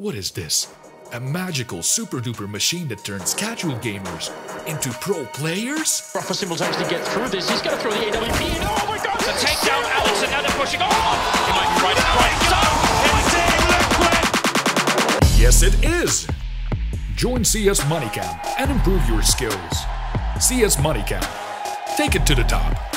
What is this? A magical super duper machine that turns casual gamers into pro players? Rafa simultaneously get through this. He's going to throw the AWP in. Oh my god! The takedown, Alex. And now they're pushing. on. He might be right at the. Oh yes, it is! Join CS Money Camp and improve your skills. CS Money Camp. Take it to the top.